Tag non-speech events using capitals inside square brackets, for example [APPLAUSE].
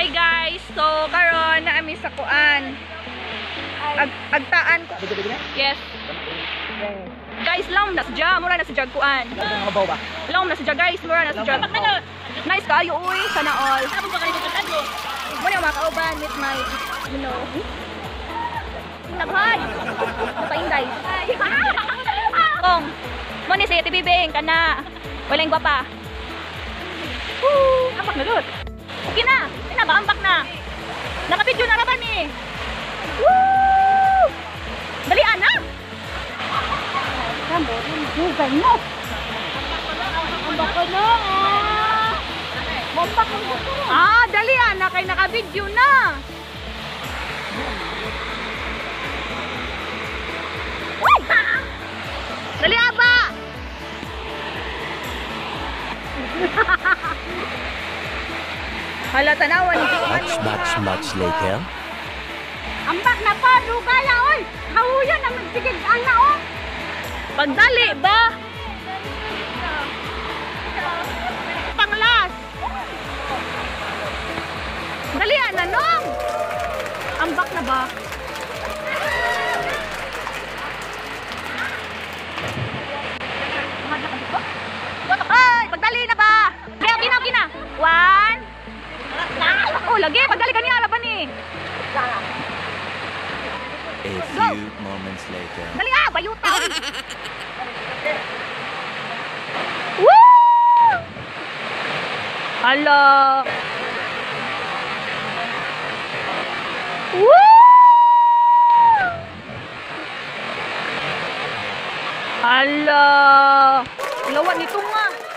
Hi guys! So, karon na ami sa kuan. Ag agtaan ko. Yes. Guys, long na sadya. Mura na sadya kuan. Long na sadya guys. Mura na sadya. Nice kayo uy. Sana all. Muna yung mga kauban with my, you know. Naghay! Napainday. Kong. Muna si Ate Bibing. Kana. Walang gwapa. Woo! Ambak na doon. Okay na. Ina ba? Ambak na. Nakapidyo na naman eh. Woo! Dalian na! Hugay mo. Ang bako na ah. Mampak mo ko. Ah, dalian na kay nakabidyo na. Dali aba! [LAUGHS] Hala, tanawan ni Much, much, much later. Ambak na pa, dugaya oy. Hahuyan ang magsigig ana oh. Pagdali ba? Panglas! Dalian na nong! Ambak na ba? Lagi, pagdali ka niya, laban eh. A few moments later. Dali ah, bayuta. [LAUGHS] Woo! Hala. Woo! Hala. Lawan nito nga.